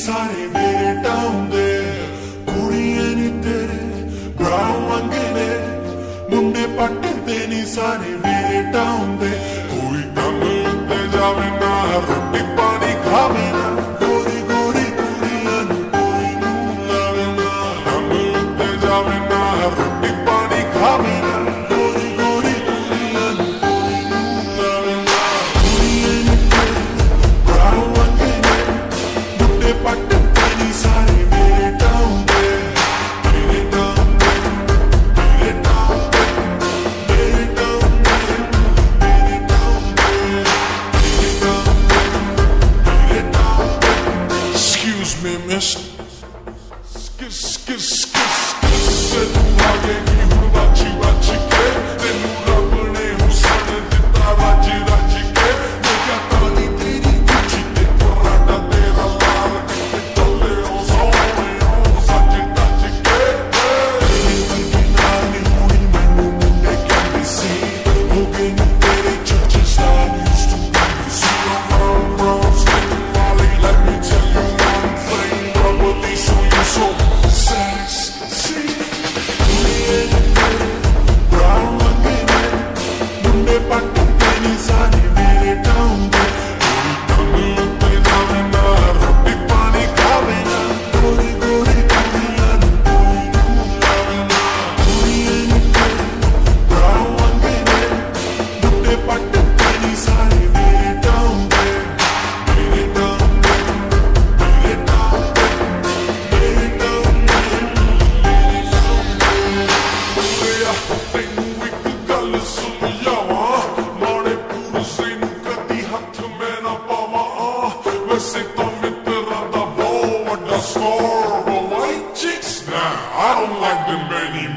ਸਾਰੇ ਮੇਰੇ ਟਾਉਂਦੇ ਕੁੜੀਆਂ ਨੇ ਤੇਰੇ ਮੰਗੇ ਨੇ। ਮੁੰਡੇ ਪੱਟਦੇ ਨਹੀਂ ਸਾਰੇ ਮੇਰੇ ਟਾਉਂਦੇ ਕੋਈ ਕੰਮ ਲੱਤੇ ਜਾਵੇ ਨਾ, ਰੋਟੀ Skis, skis, skis, skis, skis, skis, Horrible white chicks? Nah, I don't like them anymore.